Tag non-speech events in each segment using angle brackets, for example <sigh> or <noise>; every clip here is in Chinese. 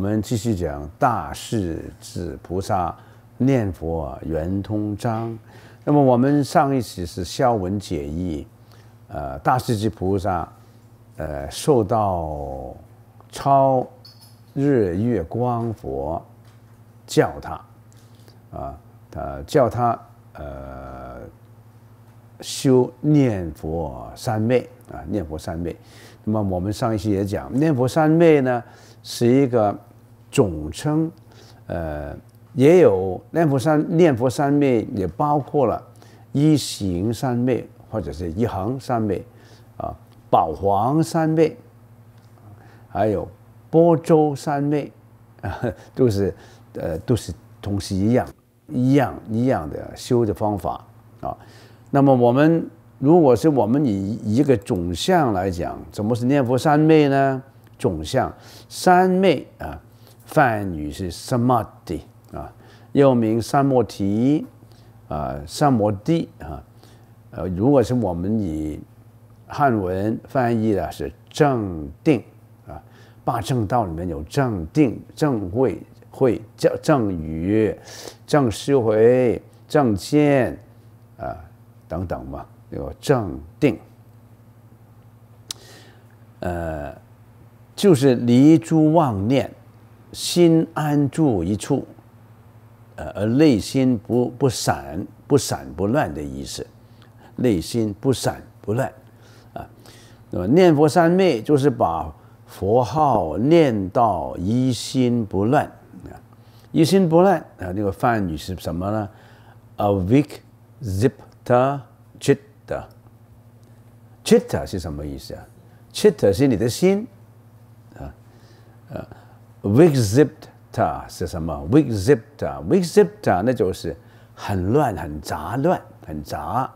我们继续讲大势至菩萨念佛圆通章。那么我们上一期是消文解义，呃，大势至菩萨，呃，受到超日月光佛教他，啊，他叫他呃修念佛三昧啊，念佛三昧。那么我们上一期也讲，念佛三昧呢是一个总称，呃，也有念佛三念佛三昧，也包括了一行三昧或者是一行三昧，啊，宝皇三昧，还有波州三昧，啊，<laughs> 都是呃都是同时一样一样一样的修的方法啊。那么我们。如果是我们以一个总相来讲，怎么是念佛三昧呢？总相三昧啊，梵语是 samadhi 啊，又名三摩提啊，三摩地啊。呃，如果是我们以汉文翻译的是正定啊，八正道里面有正定、正慧、慧正正语、正思维、正见啊等等嘛。有正定，呃，就是离诸妄念，心安住一处，呃，而内心不不散不散不乱的意思，内心不散不乱，啊，那么念佛三昧就是把佛号念到一心不乱啊，一心不乱啊，这个梵语是什么呢？Avikzipta chit。的，chitta 是什么意思啊？chitta 是你的心啊，呃，vikzipta 是什么？vikzipta，vikzipta 那就是很乱、很杂乱、很杂。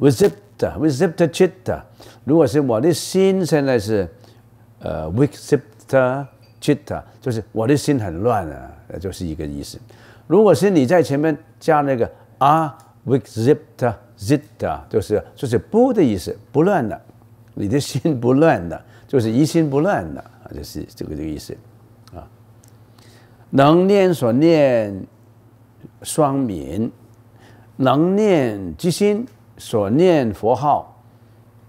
vikzipta，vikzipta chitta，如果是我的心现在是呃 vikzipta chitta，就是我的心很乱啊，就是一个意思。如果是你在前面加那个啊 vikzipta。zita 就是就是不的意思，不乱的，你的心不乱的，就是一心不乱的，就是这个这个意思。能念所念双泯，能念之心所念佛号，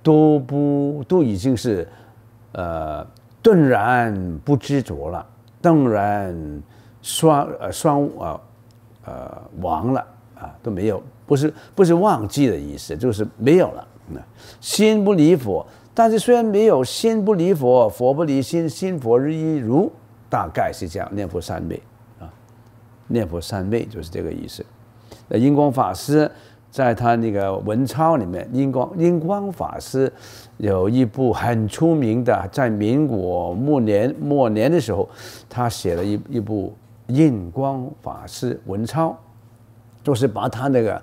都不都已经是呃顿然不执着了，顿然双呃双呃呃亡了啊，都没有。不是不是忘记的意思，就是没有了。心不离佛，但是虽然没有心不离佛，佛不离心，心佛日一如，大概是这样。念佛三昧啊，念佛三昧就是这个意思。那印光法师在他那个文钞里面，印光印光法师有一部很出名的，在民国末年末年的时候，他写了一一部印光法师文钞，就是把他那个。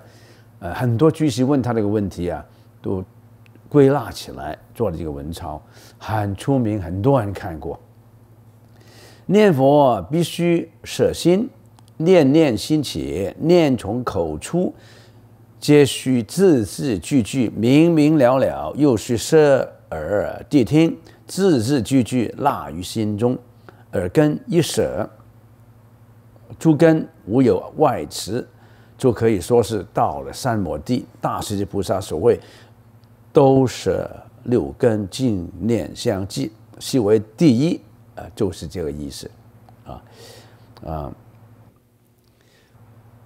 呃，很多居士问他这个问题啊，都归纳起来做了这个文钞，很出名，很多人看过。念佛必须舍心，念念心起，念从口出，皆须字字句句明明了了，又须舍耳谛听，字字句句纳于心中，耳根一舍，诸根无有外持。就可以说是到了三摩地，大势至菩萨所谓“都舍六根净念相继”，是为第一，啊，就是这个意思，啊啊。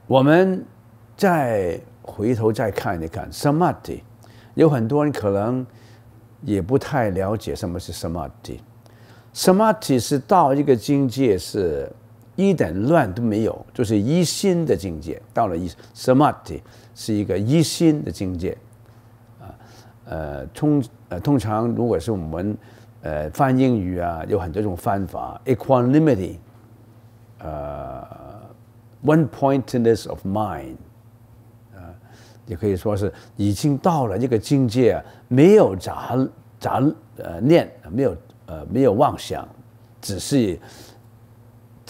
我们再回头再看一看 “samadhi”，有很多人可能也不太了解什么是 “samadhi”。“samadhi” 是到一个境界是。一点乱都没有，就是一心的境界。到了一 samadhi 是一个一心的境界，啊，呃，通呃通常如果是我们呃翻英语啊，有很多种翻法，equanimity，呃，one pointedness of mind，呃，也可以说是已经到了这个境界，没有杂杂呃念，没有呃没有妄想，只是。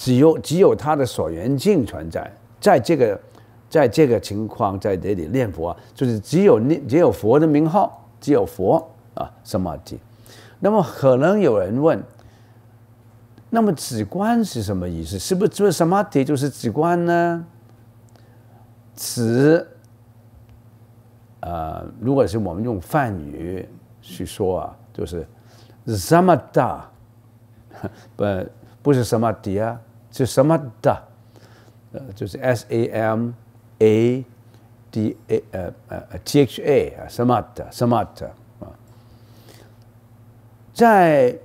只有只有他的所缘境存在，在这个，在这个情况在这里念佛，就是只有念只有佛的名号，只有佛啊，什么的。那么可能有人问，那么止观是什么意思？是不是做什么体就是止观呢？止，呃，如果是我们用梵语去说啊，就是 samatha，<laughs> 不不是什么体啊，是什么的，呃，就是 s a m a d a 呃呃 t h a 啊，什么的什么的，在。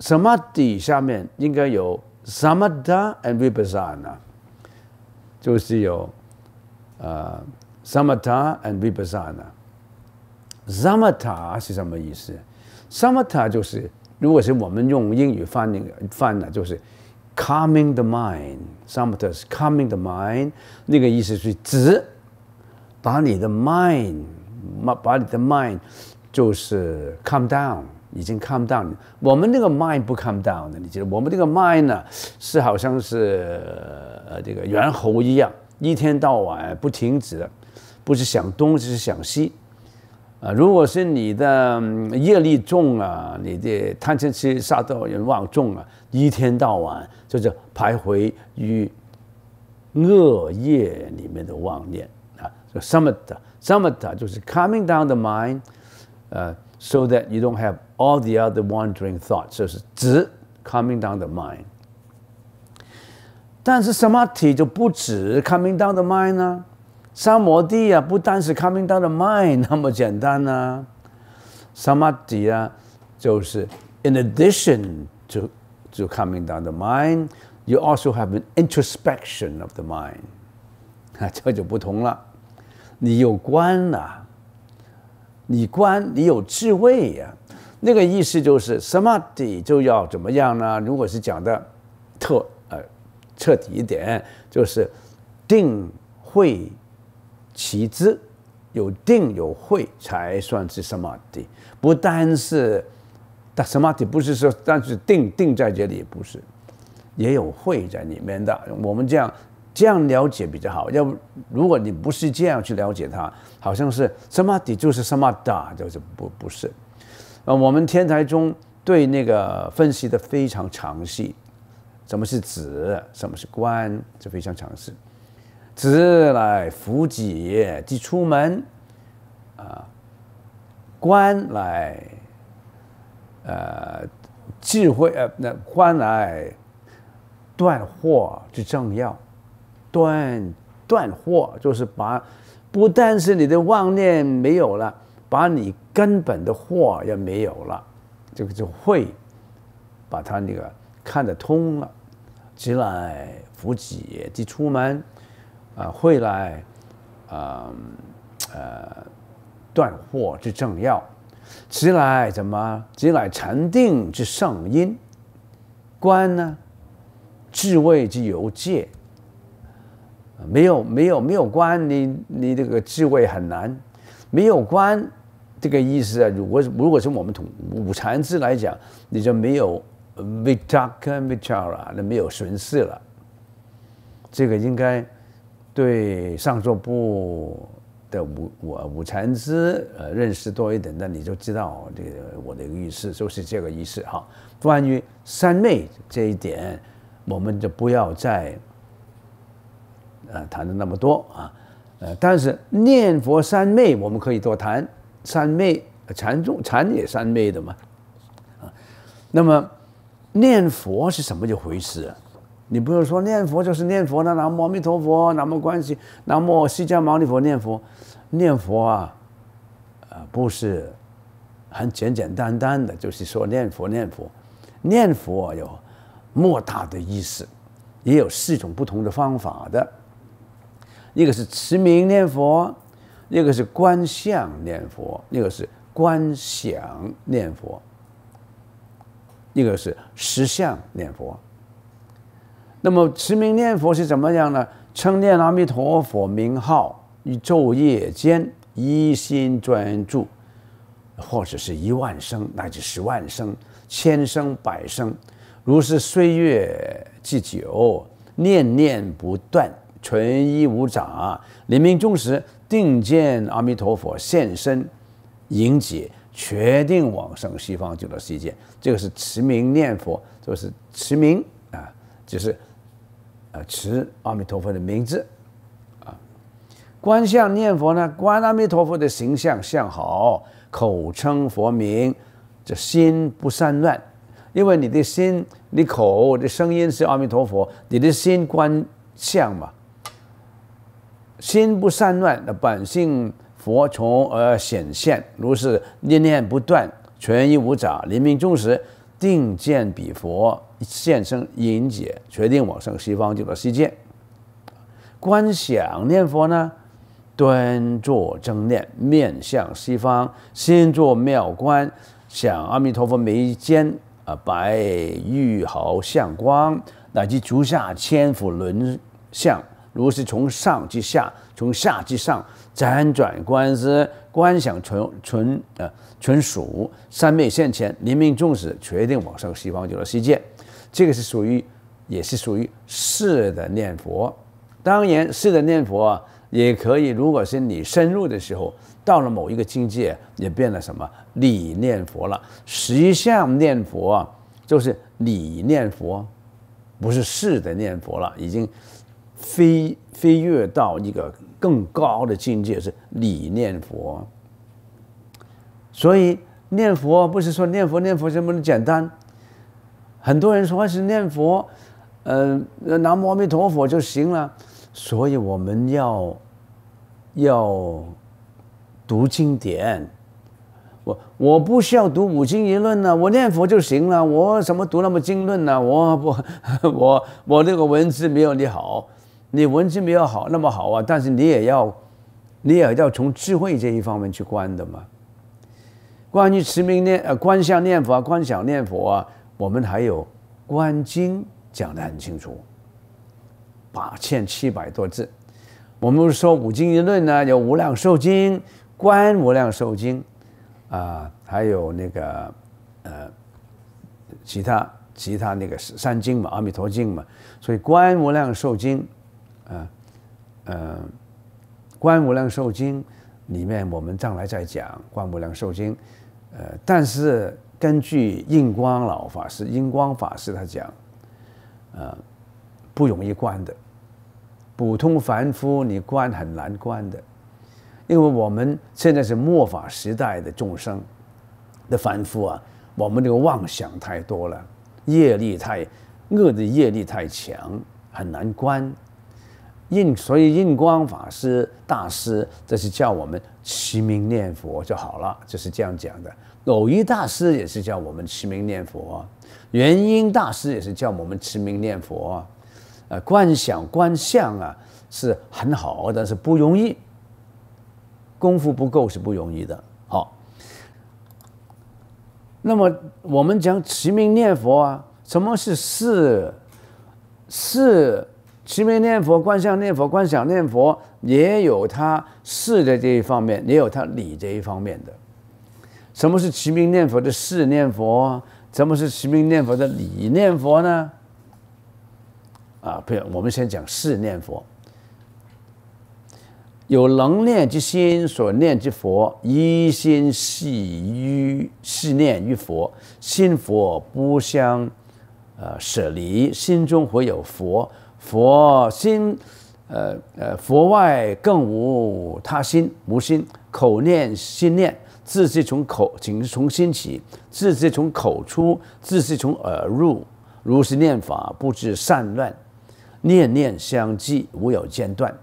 什么底下面应该有 samatha and vipassana，就是有呃 samatha and vipassana。samatha 是什么意思？samatha 就是如果是我们用英语翻译翻呢，就是 calming the mind。samatha 是 calming the mind，那个意思是指把你的 mind，把你的 mind 就是 calm down。已经 calm down，我们那个 mind 不 calm down 的，你记得？我们这个 mind 呢，是好像是呃这个猿猴一样，一天到晚不停止，不是想东就是想西，啊，如果是你的业力重啊，你的贪嗔痴杀盗淫妄重啊，一天到晚就是徘徊于恶业里面的妄念啊，就 samatha samatha 就是 calming down the mind，呃。so that you don't have all the other wandering thoughts，就是止 coming down the mind。但是 samadhi 就不止 coming down the mind 呢，三摩地啊，不单是 coming down the mind 那么简单呢。samadhi 啊，就是 in addition to to coming down the mind, you also have an introspection of the mind。啊，这就不同了，你有观了。你观，你有智慧呀， <laughs> 那个意思就是什么底就要怎么样呢？如果是讲的特呃彻底一点，就是定慧其之，有定有慧才算是什么底。不单是，但什么底不是说，但是定定在这里不是，也有慧在里面的。我们这样。这样了解比较好，要不如果你不是这样去了解它，好像是什么底就是什么的，就是不不是。呃，我们天台中对那个分析的非常详细，什么是子，什么是观，这非常详细。子来福己，即出门啊；观来呃智慧呃那观来断惑之正要。断断惑就是把，不但是你的妄念没有了，把你根本的惑也没有了，这个就会把它那个看得通了。即来福己，即出门啊，会来啊呃断惑之正要，即来怎么？即来禅定之圣因，观呢？智慧之由界。没有没有没有关，你你这个智慧很难。没有关，这个意思啊，如果如果是我们从五禅师来讲，你就没有 vitaka vichara，那没有损失了。这个应该对上座部的五五五禅师呃认识多一点，那你就知道这个我的意思就是这个意思哈。关于三昧这一点，我们就不要再。呃，谈的那么多啊，呃，但是念佛三昧我们可以多谈，三昧禅宗禅也三昧的嘛，啊，那么念佛是什么一回事啊？你不用说念佛就是念佛的，南无阿弥陀佛，南无关系，南无释迦牟尼佛念佛，念佛啊，啊，不是很简简单单的，就是说念佛念佛，念佛有莫大的意思，也有四种不同的方法的。一个是持名念佛，一个是观相念佛，一个是观想念佛，一个是实相念佛。那么持名念佛是怎么样呢？称念阿弥陀佛名号，于昼夜间一心专注，或者是一万声乃至十万声、千声百声，如是岁月既久，念念不断。纯一无杂，临命终时，定见阿弥陀佛现身迎接，决定往生西方极乐世界。这个是持名念佛，就是持名啊，就是啊持阿弥陀佛的名字啊。观相念佛呢，观阿弥陀佛的形象相好，口称佛名，这心不散乱。因为你的心，你口的声音是阿弥陀佛，你的心观相嘛，心不散乱，那本性佛从而显现。如是念念不断，全一无杂，临命终时，定见彼佛现身迎解，决定往生西方极乐世界。观想念佛呢，端坐正念，面向西方，心作妙观，想阿弥陀佛眉间。啊，白玉毫相光，乃至足下千佛轮相，如是从上及下，从下及上，辗转观之，观想纯纯啊纯属三昧现前，临命终时，决定往生西方极乐世界。这个是属于，也是属于是的念佛。当然，是的念佛也可以，如果是你深入的时候。到了某一个境界，也变了什么理念佛了。实相念佛啊，就是理念佛，不是是的念佛了，已经飞飞跃到一个更高的境界，是理念佛。所以念佛不是说念佛念佛这么简单，很多人说是念佛，嗯，南无阿弥陀佛就行了。所以我们要要。读经典，我我不需要读五经一论呢，我念佛就行了。我怎么读那么经论呢？我不，<laughs> 我我那个文字没有你好，你文字没有好那么好啊。但是你也要，你也要从智慧这一方面去观的嘛。关于持名念呃观相念佛啊、观想念佛啊，我们还有观经讲得很清楚，八千七百多字。我们说五经一论呢，有无量寿经。观无量寿经，啊，还有那个呃，其他其他那个三经嘛，阿弥陀经嘛，所以观无量寿经，啊，呃，观无量寿经里面我们将来再讲观无量寿经，呃，但是根据印光老法师、印光法师他讲，呃，不容易观的，普通凡夫你观很难观的。因为我们现在是末法时代的众生的凡夫啊，我们这个妄想太多了，业力太恶的业力太强，很难观。印所以印光法师大师这是叫我们齐名念佛就好了，就是这样讲的。偶一大师也是叫我们齐名念佛，元音大师也是叫我们齐名念佛。呃，观想观相啊是很好，但是不容易。功夫不够是不容易的。好，那么我们讲齐名念佛啊，什么是是是持名念佛、观相念佛、观想念佛，也有它是的这一方面，也有它理这一方面的。什么是齐名念佛的是念佛？什么是齐名念佛的理念佛呢？啊，不要，我们先讲是念佛。有能念之心，所念之佛，一心系于系念于佛，心佛不相呃舍离，心中会有佛，佛心呃呃佛外更无他心，无心口念心念，字是从口，仅是从心起，字是从口出，字是从耳入，如是念法，不知善乱，念念相继，无有间断。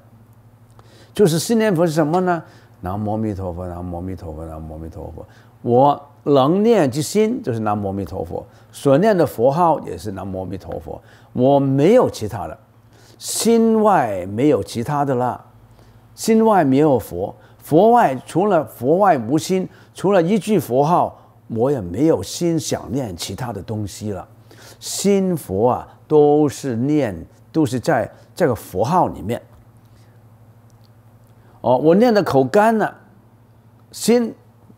就是信念佛是什么呢？南无阿弥陀佛，南无阿弥陀佛，南无阿弥陀佛。我能念之心就是南无阿弥陀佛，所念的佛号也是南无阿弥陀佛。我没有其他的，心外没有其他的了，心外没有佛，佛外除了佛外无心，除了一句佛号，我也没有心想念其他的东西了。心佛啊，都是念，都是在这个佛号里面。哦，我念的口干了，心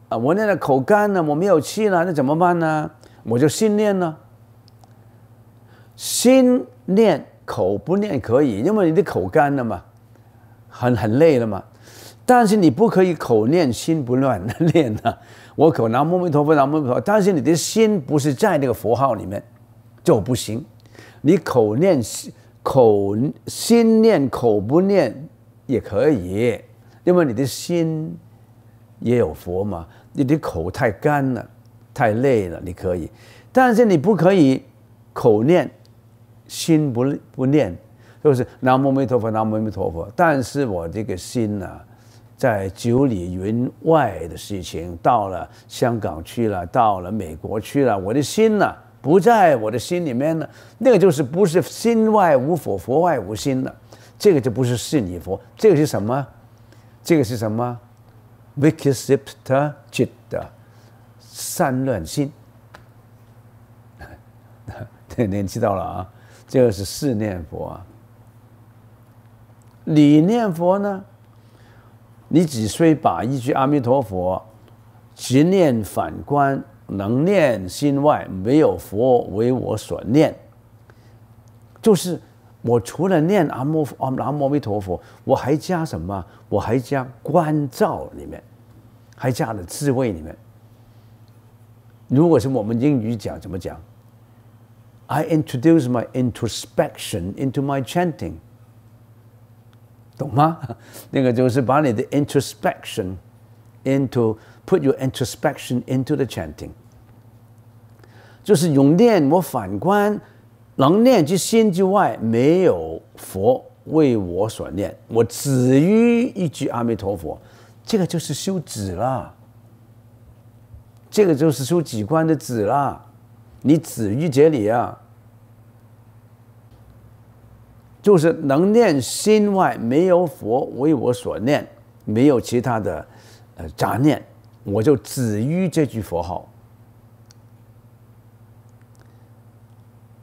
啊，我念的口干了，我没有气了，那怎么办呢？我就心念呢，心念口不念可以，因为你的口干了嘛，很很累了嘛。但是你不可以口念心不乱念 <laughs> 啊！我口南无阿弥陀佛，南无阿弥陀佛，但是你的心不是在那个佛号里面，就不行。你口念心口心念口不念也可以，因为你的心也有佛嘛。你的口太干了，太累了，你可以，但是你不可以口念心不不念，就是南无阿弥陀佛，南无阿弥陀佛。但是我这个心呢？在九里云外的事情，到了香港去了，到了美国去了，我的心呢不在我的心里面了，那个就是不是心外无佛，佛外无心了，这个就不是是你佛，这个是什么？这个是什么 v i k s i p t a chitta，散乱心。对，<laughs> 你知道了啊，这个是四念佛啊，理念佛呢？你只需把一句阿弥陀佛，直念反观，能念心外没有佛为我所念，就是我除了念阿弥阿阿弥陀佛，我还加什么？我还加关照里面，还加了智慧里面。如果是我们英语讲怎么讲？I introduce my introspection into my chanting. 懂吗？那个就是把你的 introspection into put your introspection into the chanting，就是用念我反观，能念之心之外没有佛为我所念，我止于一句阿弥陀佛，这个就是修止了，这个就是修几观的止了，你止于这里啊。就是能念心外没有佛为我所念，没有其他的呃杂念，我就止于这句佛号。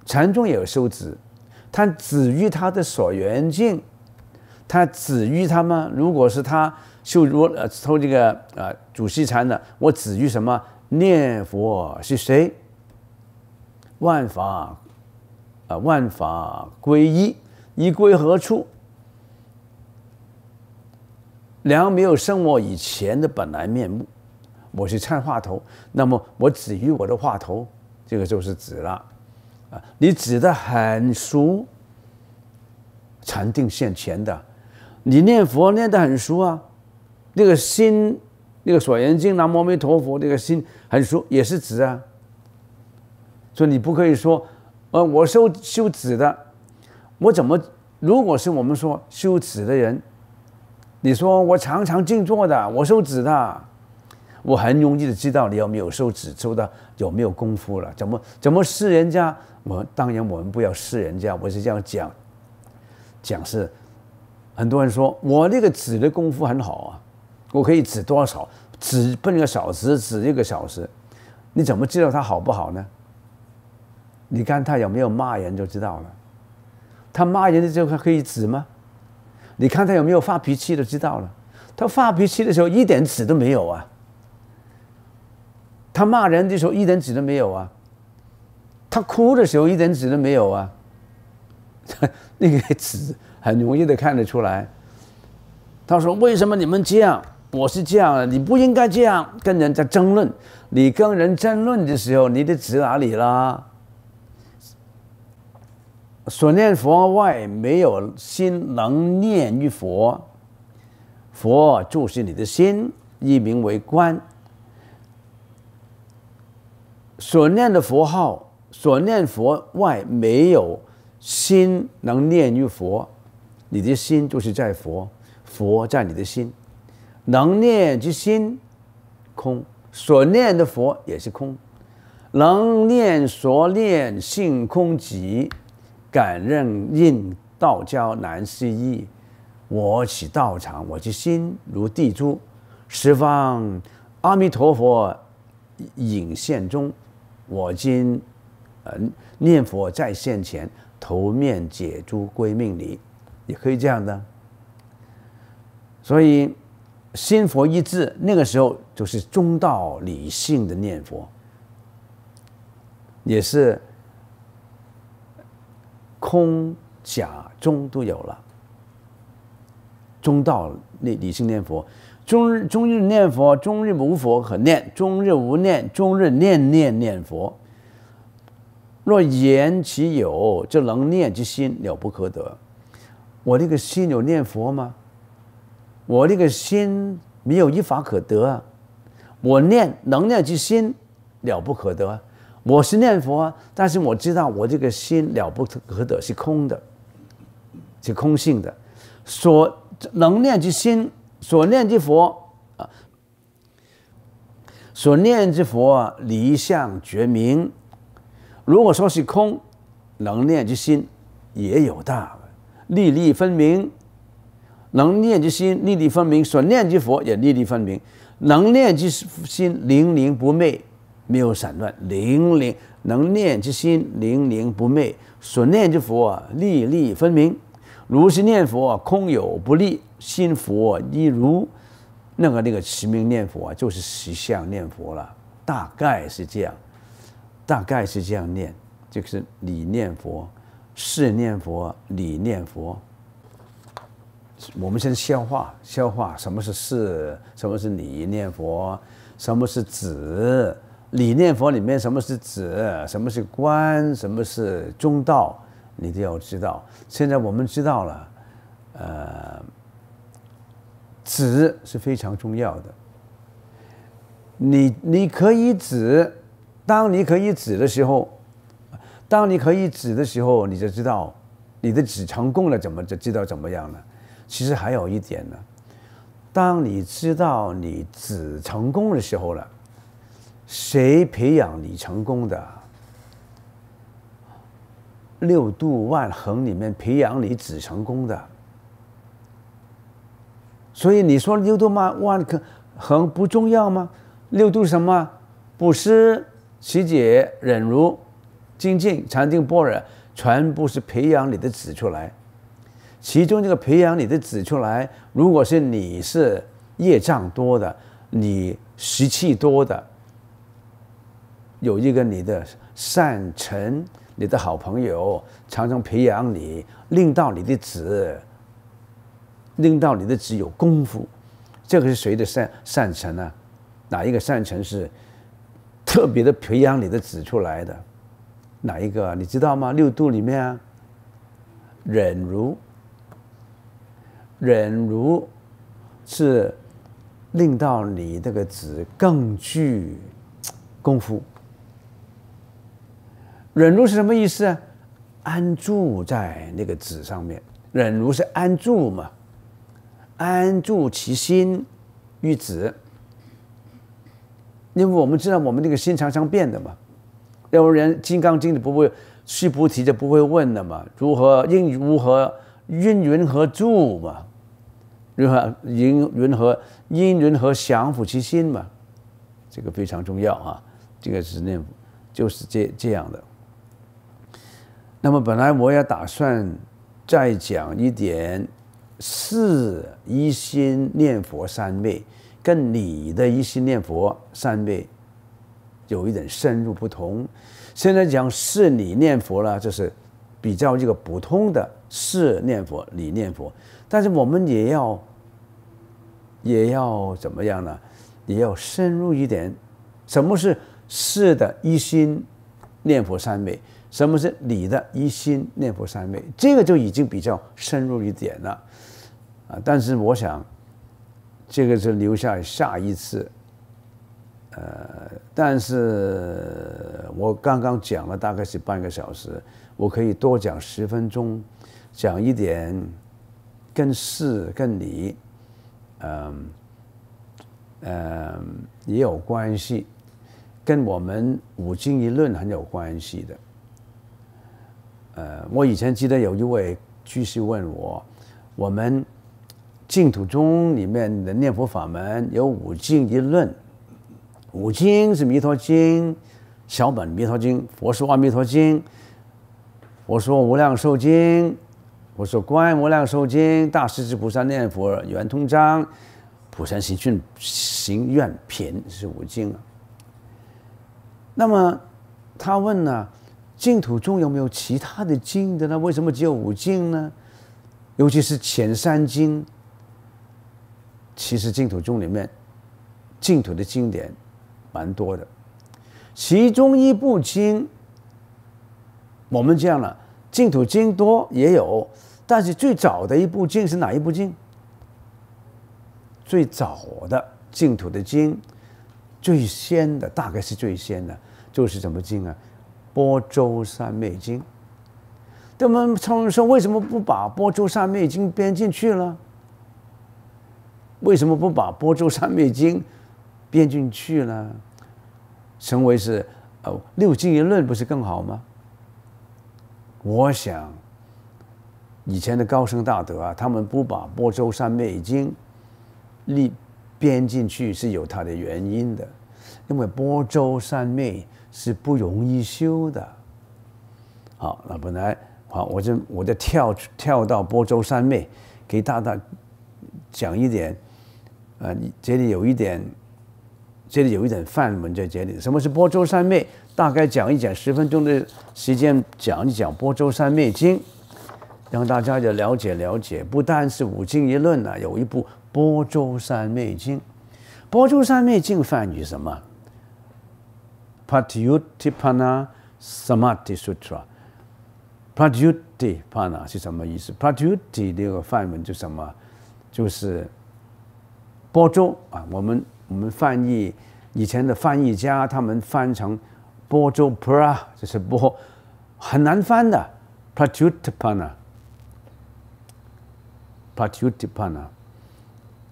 禅宗也有修止，他止于他的所缘境，他止于他吗？如果是他修如呃抽这个呃主席禅的，我止于什么？念佛是谁？万法啊万法归一。一归何处？良没有生我以前的本来面目，我是参话头，那么我止于我的话头，这个就是止了啊！你止的很熟，禅定现前的，你念佛念的很熟啊，那个心，那个所缘境，南无阿弥陀佛，那个心很熟，也是止啊。所以你不可以说，呃，我修修止的。我怎么？如果是我们说修止的人，你说我常常静坐的，我修止的，我很容易的知道你有没有修止，修的有没有功夫了？怎么怎么试人家？我当然我们不要试人家，我是这样讲，讲是很多人说我那个止的功夫很好啊，我可以止多少？止半个小时，止一个小时，你怎么知道他好不好呢？你看他有没有骂人就知道了。他骂人的时候，他可以止吗？你看他有没有发脾气，就知道了。他发脾气的时候一点止都没有啊。他骂人的时候一点止都没有啊。他哭的时候一点止都没有啊。<laughs> 那个止很容易的看得出来。他说：“为什么你们这样？我是这样，你不应该这样跟人家争论。你跟人争论的时候，你的止哪里啦？”所念佛外没有心能念于佛，佛就是你的心，一名为观。所念的佛号，所念佛外没有心能念于佛，你的心就是在佛，佛在你的心，能念之心空，所念的佛也是空，能念所念性空寂。感任应道交难思议，我起道场，我其心如地珠，十方阿弥陀佛影现中，我今念佛在现前，头面解诸归命礼，也可以这样的。所以心佛一致，那个时候就是中道理性的念佛，也是。空假中都有了，中道理理性念佛。终日终日念佛，终日无佛可念；终日无念，终日念念念佛。若言其有，这能念之心了不可得。我这个心有念佛吗？我这个心没有一法可得啊！我念能念之心了不可得。我是念佛，但是我知道我这个心了不可得是空的，是空性的。所能念之心。所念之佛啊，所念之佛离相觉明。如果说是空，能念之心也有大，粒粒分明。能念之心粒粒分明，所念之佛也粒粒分明。能念之心灵灵不昧，没有散乱。灵灵能念之心灵灵不昧，所念之佛粒粒分明。如是念佛，空有不立。心佛一如，那个那个持名念佛啊，就是实相念佛了。大概是这样，大概是这样念，就是理念佛、事念佛、理念佛。我们先消化消化，什么是事，什么是理念佛，什么是子？理念佛里面什么是子，什么是观，什么是中道，你都要知道。现在我们知道了，呃。止是非常重要的。你你可以止，当你可以止的时候，当你可以止的时候，你就知道你的止成功了，怎么就知道怎么样了？其实还有一点呢，当你知道你止成功的时候了，谁培养你成功的？六度万恒里面培养你子成功的。所以你说六度万万恒不重要吗？六度什么？布施、持戒、忍辱、精进、禅定、般若，全部是培养你的子出来。其中这个培养你的子出来，如果是你是业障多的，你习气多的，有一个你的善臣，你的好朋友，常常培养你，令到你的子。令到你的子有功夫，这个是谁的善善臣呢？哪一个善臣是特别的培养你的子出来的？哪一个你知道吗？六度里面啊，忍如，忍如是令到你这个子更具功夫。忍辱是什么意思啊？安住在那个子上面，忍辱是安住嘛。安住其心于子，因为我们知道我们这个心常常变的嘛。要不然《金刚经》里不会须菩提就不会问了嘛？如何应如何因云何住嘛？如何因云何因云何降伏其心嘛？这个非常重要啊！这个是念，就是这这样的。那么本来我也打算再讲一点。是一心念佛三昧，跟你的一心念佛三昧有一点深入不同。现在讲是你念佛了，就是比较这个普通的是念佛、理念佛。但是我们也要也要怎么样呢？也要深入一点。什么是是的一心念佛三昧？什么是你的一心念佛三昧？这个就已经比较深入一点了。啊，但是我想，这个是留下下一次。呃，但是我刚刚讲了大概是半个小时，我可以多讲十分钟，讲一点跟事跟你，嗯嗯也有关系，跟我们五经一论很有关系的。呃，我以前记得有一位居士问我，我们。净土宗里面的念佛法门有五经一论，五经是《弥陀经》、小本《弥陀经》、佛说《阿弥陀经》、佛说《无量寿经》、佛说《观无量寿经》、大势至菩萨念佛圆通章、普贤行训行愿品是五经啊。那么他问呢，净土中有没有其他的经的呢？为什么只有五经呢？尤其是前三经。其实净土宗里面净土的经典蛮多的，其中一部经，我们讲了净土经多也有，但是最早的一部经是哪一部经？最早的净土的经，最先的大概是最先的，就是什么经啊？波州三昧经。他们他们说，为什么不把波州三昧经编进去了？为什么不把波州三昧经编进去呢？成为是呃六经一论不是更好吗？我想以前的高僧大德啊，他们不把波州三昧经立编进去是有它的原因的，因为波州三昧是不容易修的。好，那本来好，我就我就跳跳到波州三昧，给大家讲一点。呃，这里有一点，这里有一点范文在这里。什么是波州三昧？大概讲一讲，十分钟的时间讲一讲波州三昧经，让大家就了解了解。不单是五经一论啊，有一部波州三昧经。波州三昧经翻译什么？Patyutipana Samadhi Sutra。Patyutipana 是什么意思？Patyuti 这个范文就什么？就是。波州啊，我们我们翻译以前的翻译家，他们翻成波州 pra，就是波，很难翻的 patutipana，patutipana，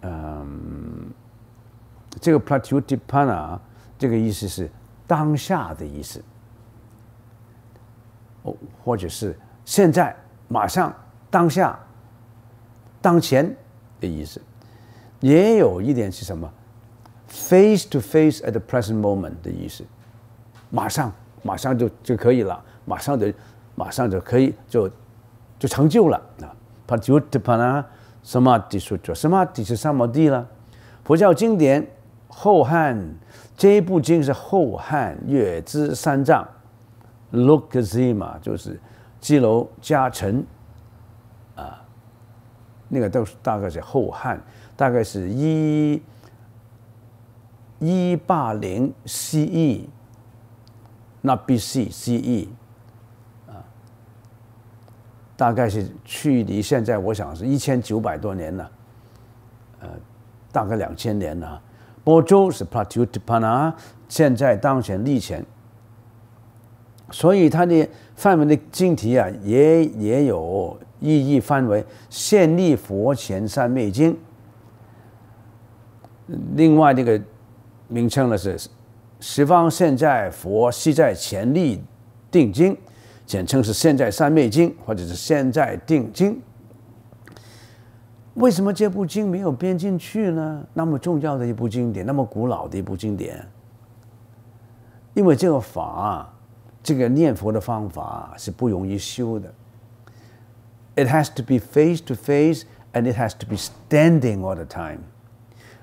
嗯，这个 patutipana 这个意思是当下的意思，哦，或者是现在、马上、当下、当前的意思。也有一点是什么？Face to face at the present moment 的意思，马上马上就就可以了，马上就马上就可以就就成就了啊！Pajutpana Samadhi Sutra，Samadhi 是什么地了？佛教经典后汉这一部经是后汉月之三藏 Lokazima，就是基楼加成啊，那个都是大概是后汉。大概是一一八零 CE，那 BC CE 啊，大概是距离现在我想是一千九百多年了，呃，大概两千年了。波州是 Platutipana，现在当前立前，所以它的范围的经题啊，也也有意义范围，现立佛前三昧经。另外，这个名称呢是“十方现在佛悉在前立定经”，简称是“现在三昧经”或者是“现在定经”。为什么这部经没有编进去呢？那么重要的一部经典，那么古老的一部经典，因为这个法，这个念佛的方法是不容易修的。It has to be face to face, and it has to be standing all the time.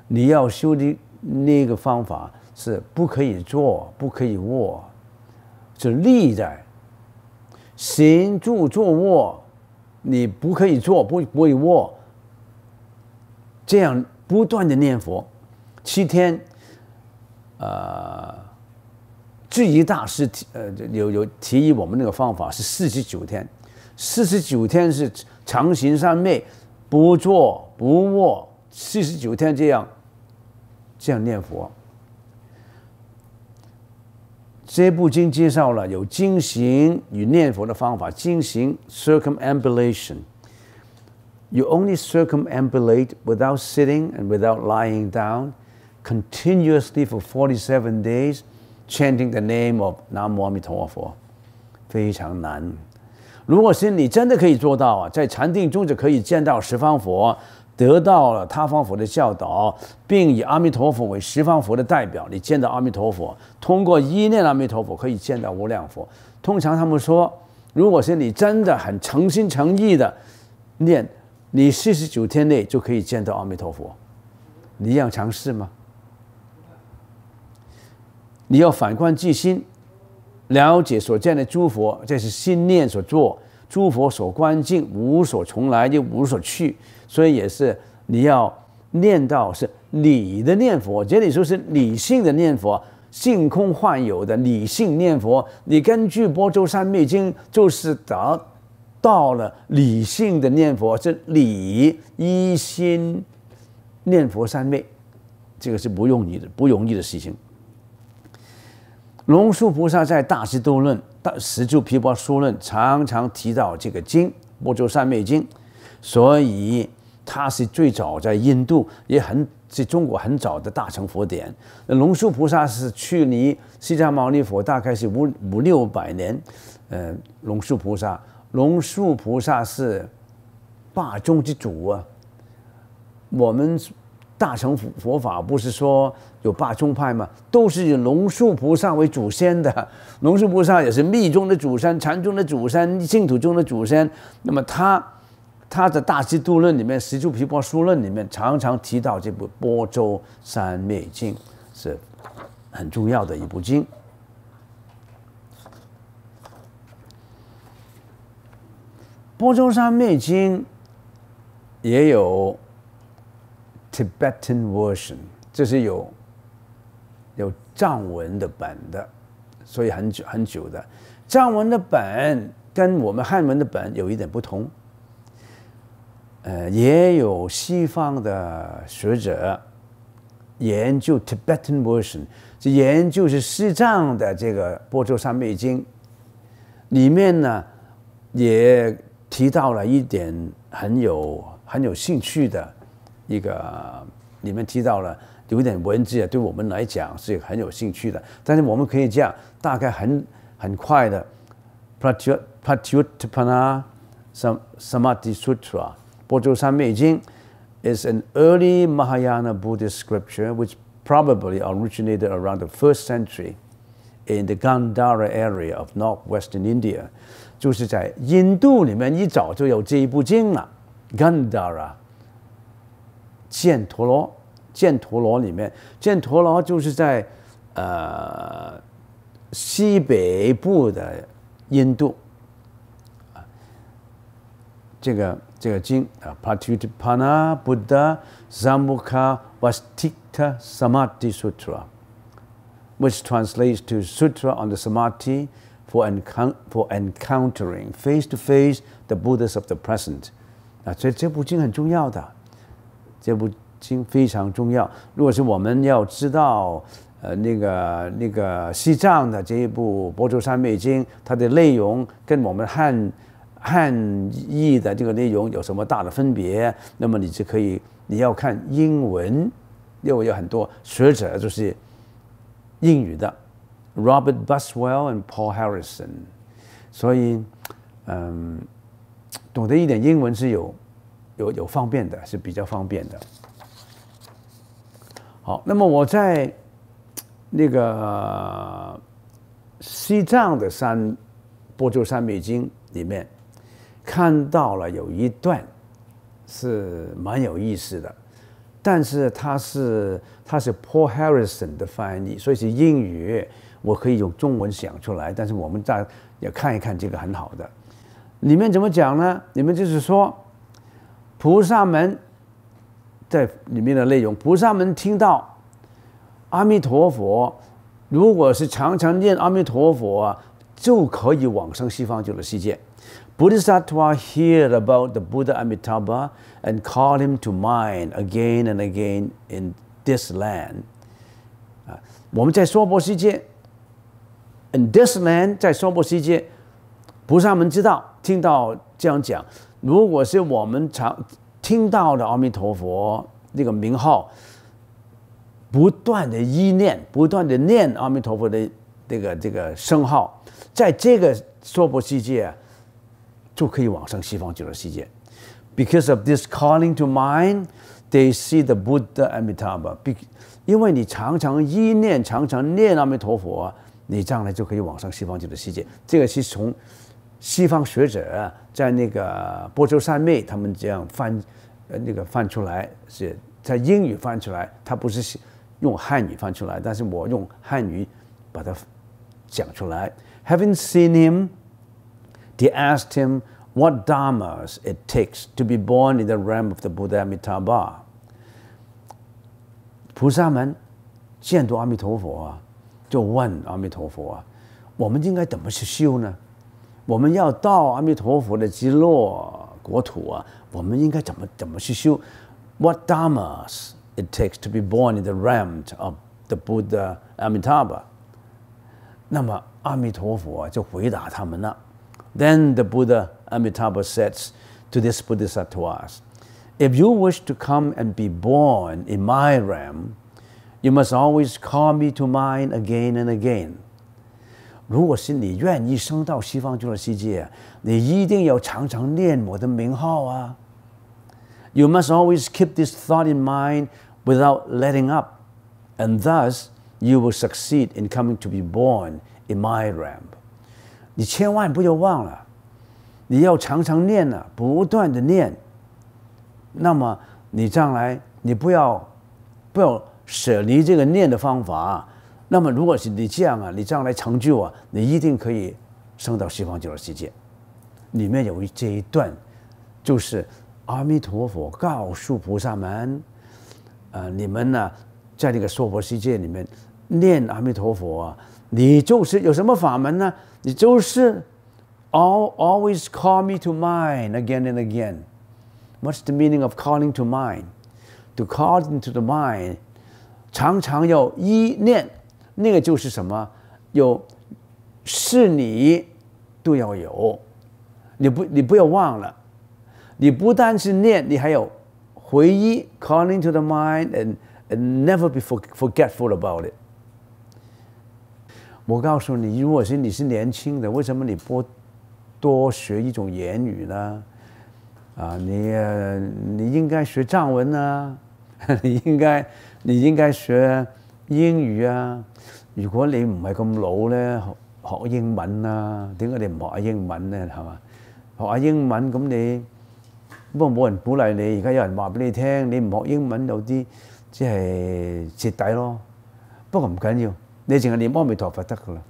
你要修的那个方法是不可以坐，不可以卧，是立在行住坐卧，你不可以坐，不不可以卧，这样不断的念佛，七天，呃，智疑大师提呃有有提议我们那个方法是四十九天，四十九天是长行三昧，不坐不卧，四十九天这样。这样念佛，这部经介绍了有经行与念佛的方法。经行 circumambulation You only circumambulate without sitting and without lying down, continuously for forty-seven days, chanting the name of 南无阿弥陀佛。非常难。如果是你真的可以做到啊，在禅定中就可以见到十方佛。得到了他方佛的教导，并以阿弥陀佛为十方佛的代表，你见到阿弥陀佛，通过依念阿弥陀佛可以见到无量佛。通常他们说，如果是你真的很诚心诚意的念，你四十九天内就可以见到阿弥陀佛。你要尝试吗？你要反观自心，了解所见的诸佛，这是心念所作。诸佛所观境，无所从来，又无所去，所以也是你要念到是理的念佛，这里说是理性的念佛，性空幻有的理性念佛。你根据《波州三昧经》，就是得到了理性的念佛，是理一心念佛三昧，这个是不容易的，不容易的事情。龙树菩萨在《大智度论》《大十住毗婆书论》常常提到这个经《波州三昧经》，所以他是最早在印度，也很是中国很早的大乘佛典。龙树菩萨是去离释迦牟尼佛大概是五五六百年。呃，龙树菩萨，龙树菩萨是霸宗之主啊。我们。大乘佛法不是说有八宗派吗？都是以龙树菩萨为祖先的。龙树菩萨也是密宗的祖先、禅宗的祖先、净土宗的祖先。那么他他的《大智度论》里面，《十住毗婆书论》里面常常提到这部《波州三昧经》，是很重要的一部经。《波州三昧经》也有。Tibetan version，这是有有藏文的本的，所以很久很久的藏文的本跟我们汉文的本有一点不同。呃，也有西方的学者研究 Tibetan version，研究是西藏的这个《波州三昧经》，里面呢也提到了一点很有很有兴趣的。一个里面提到了有点文字啊，对我们来讲是很有兴趣的。但是我们可以这样，大概很很快的，Pratyutpana Samadhi Sutra，波州三昧经，is an early Mahayana Buddhist scripture which probably originated around the first century in the Gandhara area of northwestern India，就是在印度里面一早就有这一部经了，Gandhara。犍陀罗，犍陀罗里面，犍陀罗就是在呃西北部的印度啊。这个这个经啊，Patutipana Buddha Zamukha Vastikta Samadhi Sutra，which translates to Sutra on the Samadhi for for encountering face to face the Buddhas of the present。啊，所以这部经很重要的。这部经非常重要。如果是我们要知道，呃，那个那个西藏的这一部《波州三昧经》，它的内容跟我们汉汉译的这个内容有什么大的分别？那么你就可以，你要看英文，因为有很多学者就是英语的，Robert Buswell and Paul Harrison，所以，嗯，懂得一点英文是有。有有方便的，是比较方便的。好，那么我在那个西藏的三波州三昧经里面看到了有一段是蛮有意思的，但是它是它是 Paul Harrison 的翻译，所以是英语，我可以用中文想出来。但是我们再也看一看这个很好的，里面怎么讲呢？里面就是说。菩萨们在里面的内容，菩萨们听到阿弥陀佛，如果是常常念阿弥陀佛啊，就可以往生西方极乐世界。Bodhisattva hear about the Buddha Amitabha and call him to mind again and again in this land。啊，我们在娑婆世界 And this land，在娑婆世界，菩萨们知道听到这样讲。如果是我们常听到的阿弥陀佛那个名号，不断的依念，不断的念阿弥陀佛的这个这个声号，在这个娑婆世界就可以往生西方极乐世界。Because of this calling to mind, they see the Buddha Amitabha. 因为你常常依念，常常念阿弥陀佛，你将来就可以往上西方去的世界。这个是从。西方学者在那个波州三昧，他们这样翻，呃，那个翻出来是在英语翻出来，他不是用汉语翻出来，但是我用汉语把它讲出来。Having seen him, they asked him what dharmas it takes to be born in the realm of the Buddha Amitabha. 菩萨们见到阿弥陀佛，就问阿弥陀佛啊，我们应该怎么去修呢？我们要到阿弥陀佛的极乐国土啊，我们应该怎么怎么去修？What dharmas it takes to be born in the realm of the Buddha Amitabha？那么阿弥陀佛就回答他们了。Then the Buddha Amitabha says to this Bodhisattvas, if you wish to come and be born in my realm, you must always call me to mind again and again. 如果是你愿意升到西方极乐世界，你一定要常常念我的名号啊。You must always keep this thought in mind without letting up, and thus you will succeed in coming to be born in my realm. 你千万不要忘了，你要常常念啊，不断的念。那么你将来你不要不要 舍离这个念的方法。那么如果是你这样啊，你将来成就啊，你一定可以升到西方极乐世界。里面有一这一段，就是阿弥陀佛告诉菩萨们，呃，你们呢，在这个娑婆世界里面念阿弥陀佛啊，你就是有什么法门呢？你就是 all always call me to mind again and again。What's the meaning of calling to mind? To call into the mind，常常要依念，那个就是什么？有是你都要有，你不你不要忘了，你不但是念，你还有回忆，calling to the mind and never be forgetful about it。我告诉你，如果是你是年轻的，为什么你不多学一种言语呢？啊，你你应该学藏文啊，<laughs> 你应该你应该学英语啊。如果你唔係咁老咧，學學英文啊，點解你唔學下英文咧？係嘛？學下英文咁你，不過冇人鼓勵你。而家有人話俾你聽，你唔學英文有啲即係蝕底咯。不過唔緊要，你淨係念阿彌陀佛得噶啦。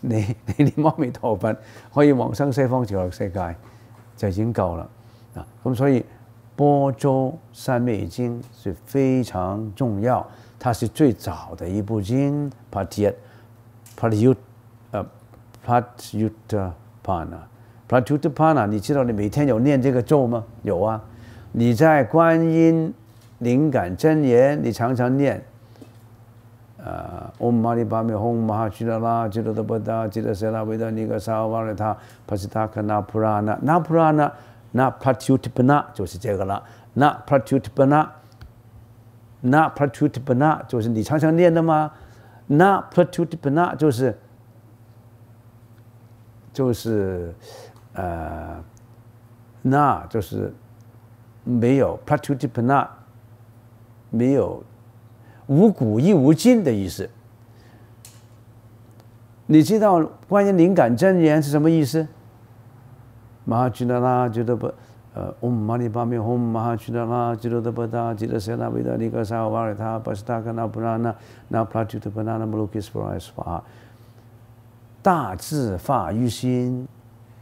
你 <laughs> 你念阿彌陀佛可以往生西方極樂世界就已經夠啦。啊，咁所以《波州三昧經》是非常重要，它是最早的一部经。Pratyut Pratyut 呃 Pratyutapana Pratyutapana，你知道你每天有念这个咒吗？有啊，你在观音灵感真言，你常常念。呃，Om Mani Padme Hum Mahachirala Jirodabada Jirasela Veda Niga Savarata Pasitakana Purana Na Purana 那 pratyutipana 就是这个了。那 pratyutipana，那 pratyutipana 就是你常常念的吗？那 pratyutipana 就是就是呃，那就是没有 pratyutipana，没有无古亦无今的意思。你知道关于灵感真言是什么意思？Mahachidana Jidapa Om Mani Pami Om Mahachidana Jidapa Jidasena Vida Nika Savarita Pasitaka Na Purana Na Prachuta Panana Mulukisvara Svaha 大智发于心，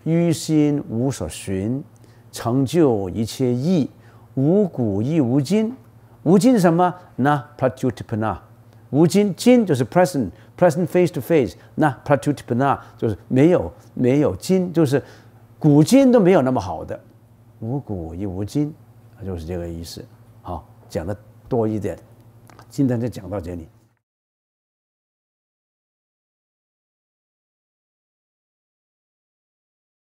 于心无所寻，成就一切意，无古亦无今。无今是什么？那 pratutipana，无今今就是 present，present face to face。那 pratutipana 就是没有没有今，就是古今都没有那么好的，无古亦无今，就是这个意思。好，讲的多一点，今天就讲到这里。